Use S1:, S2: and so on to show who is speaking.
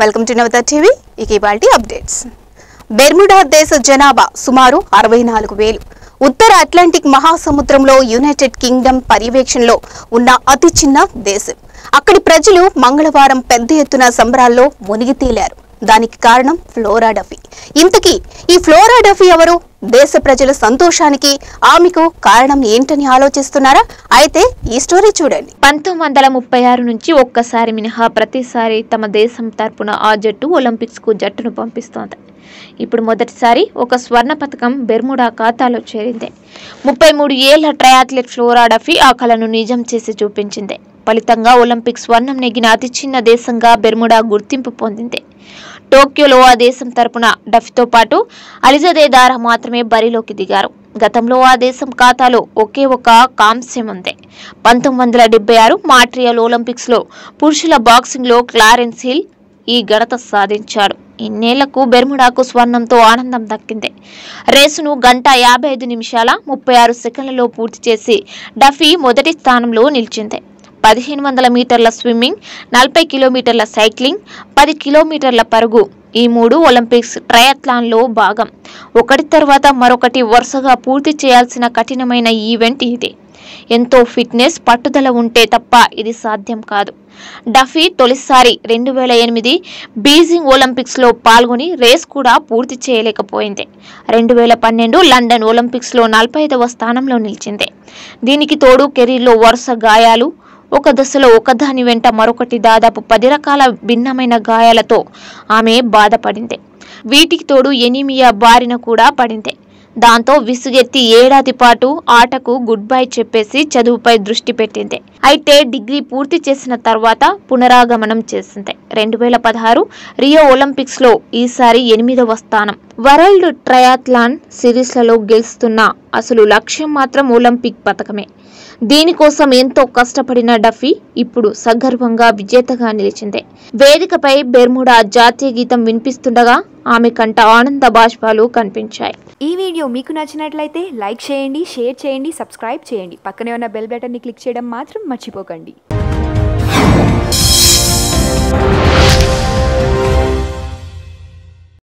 S1: Welcome to Navata TV. ఇక ఇవాల్టి updates. Bermuda దేశ జనాభా సుమారు అరవై నాలుగు వేలు. ఉత్తర అట్లాంటిక్ మహాసముద్రంలో యునైటెడ్ కింగ్డమ్ పర్యవేక్షణలో ఉన్న అతి చిన్న దేశం. అక్కడి ప్రజలు మంగళవారం పెద్ద ఎత్తున సంబరాల్లో మునిగి తేలారు. దానికి కారణం ఫ్లోరా డఫీ ఇంతకీ ఈ ఫ్లోరా ఫోటోగ్రఫీ ఎవరు? దేశ ప్రజల సంతోషానికి ఆమెకు కారణం ఏంటని ఆలోచిస్తున్నారా? అయితే ఈ స్టోరీ చూడండి.
S2: పంతొమ్మిది వందల ముప్పై ఆరు నుంచి ఒక్కసారి మినహా ప్రతిసారి తమ దేశం తరపున ఆ జట్టు ఒలింపిక్స్కు జట్టును పంపిస్తోంది. ఇప్పుడు మొదటిసారి ఒక స్వర్ణ పథకం బెర్ముడా ఖాతాలో చేరింది. ముప్పై మూడు ఏళ్ళ ట్రయాథ్లెట్ ఫ్లోరాడఫీ ఆ కళను నిజం చేసి చూపించింది. ఫలితంగా ఒలింపిక్ స్వర్ణం నెగ్గిన అతి చిన్న దేశంగా బెర్ముడా గుర్తింపు పొందింది. టోక్యోలో ఆ దేశం తరపున డఫీతో పాటు అలిజదే దారా మాత్రమే బరిలోకి దిగారు. గతంలో ఆ దేశం ఖాతాలో ఒకే ఒక కాంస్యం ఉంది. పంతొమ్మిది వందల డెబ్బై ఆరు మాట్రియల్ ఒలింపిక్స్లో పురుషుల బాక్సింగ్లో క్లారెన్స్ హిల్ ఈ ఘనత సాధించాడు. ఇన్నేళ్ళకు బెర్ముడాకు స్వర్ణంతో ఆనందం దక్కింది. రేసును గంట యాభై ఐదు నిమిషాల ముప్పై ఆరు సెకండ్లలో పూర్తి చేసి డఫీ మొదటి స్థానంలో నిలిచింది. పదిహేను వందల మీటర్ల స్విమ్మింగ్ నలభై కిలోమీటర్ల సైక్లింగ్ పది కిలోమీటర్ల పరుగు. ఈ మూడు ఒలింపిక్స్ ట్రయత్లాన్లో భాగం. ఒకటి తర్వాత మరొకటి వరుసగా పూర్తి చేయాల్సిన కఠినమైన ఈవెంట్ ఇది. ఎంతో ఫిట్నెస్ పట్టుదల ఉంటే తప్ప ఇది సాధ్యం కాదు. డఫీ తొలిసారి రెండు వేల ఎనిమిది బీజింగ్ ఒలింపిక్స్లో పాల్గొని రేస్ కూడా పూర్తి చేయలేకపోయింది. రెండు వేల పన్నెండు లండన్ ఒలింపిక్స్లో నలభై ఐదవ స్థానంలో నిలిచింది. దీనికి తోడు కెరీర్లో వరుస గాయాలు ఒక దశలో ఒకదాని వెంట మరొకటి దాదాపు పది రకాల భిన్నమైన గాయాలతో ఆమె బాధపడింది. వీటికి తోడు ఎనీమియా బారిన కూడా పడింది. దాంతో విసుగెత్తి ఏడాది పాటు ఆటకు గుడ్ బై చెప్పేసి చదువుపై దృష్టి పెట్టింది. అయితే డిగ్రీ పూర్తి చేసిన తర్వాత పునరాగమనం చేసింది. రెండు వేల పదహారు రియో ఒలింపిక్స్లో ఈసారి ఎనిమిదవ స్థానం. వరల్డ్ ట్రయాథ్లాన్ సిరీస్లలో గెలుస్తున్న అసలు లక్ష్యం మాత్రం ఒలింపిక్ పథకమే. దీనికోసం ఎంతో కష్టపడిన డఫీ ఇప్పుడు సగర్వంగా విజేతగా నిలిచింది. వేదికపై బెర్ముడా జాతీయ గీతం వినిపిస్తుండగా ఆమె కంట ఆనంద బాష్పాలు కనిపించాయి.
S3: ఈ వీడియో మీకు నచ్చినట్లయితే లైక్ చేయండి షేర్ చేయండి సబ్స్క్రైబ్ చేయండి. పక్కనే ఉన్న బెల్ బటన్ని క్లిక్ చేయడం మాత్రం మర్చిపోకండి.